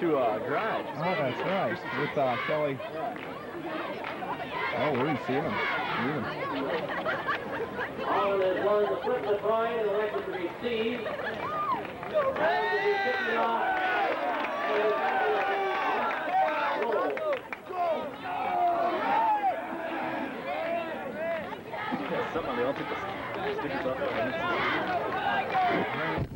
to uh, garage. Oh, that's right. With uh, Kelly. Oh, we didn't see him. Even. On is one to flip the coin, elected to be Steve. And to be kicking off. Yeah, something. Took the stickers off.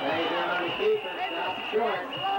Frazier on the keeper. Stops short.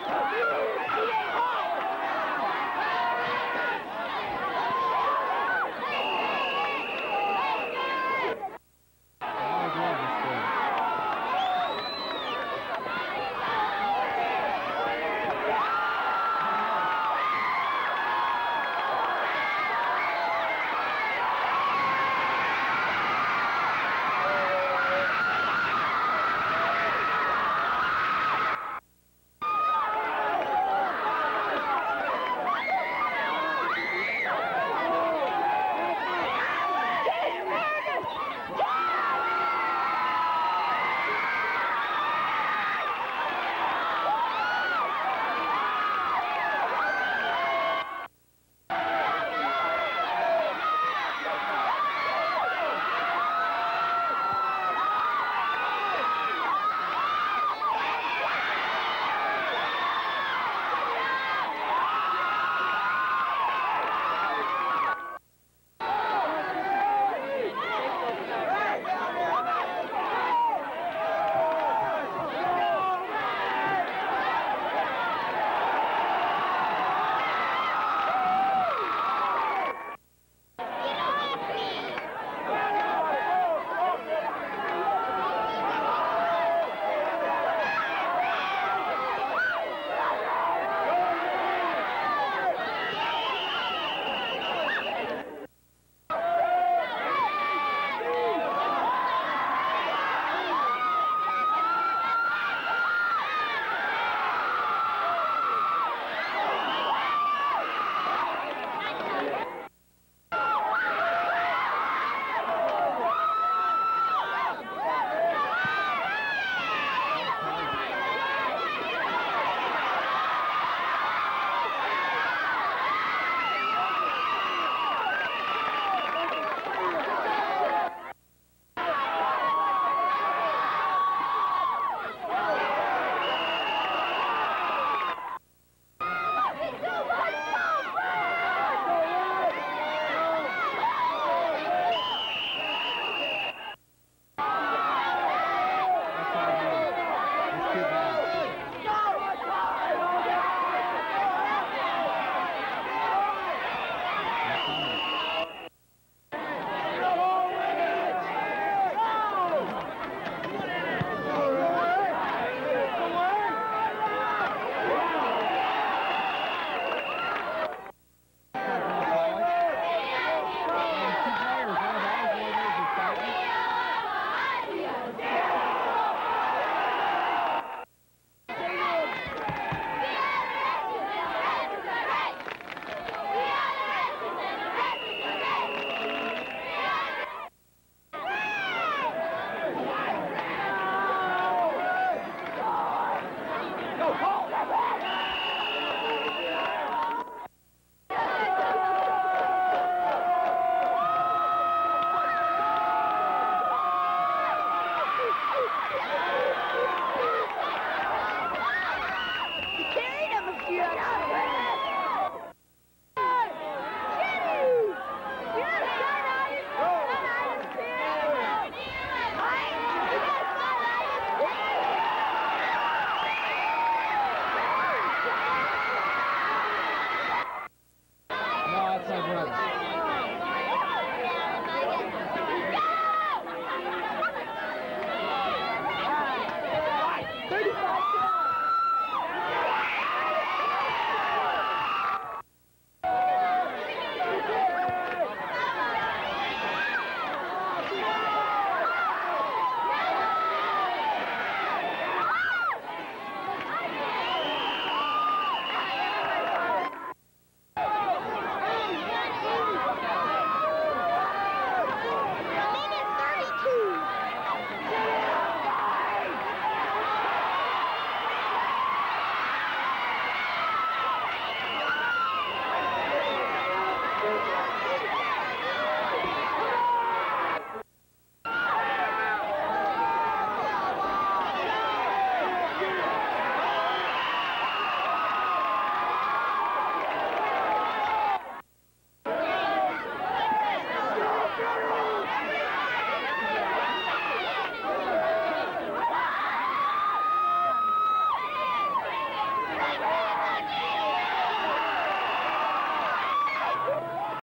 Yeah.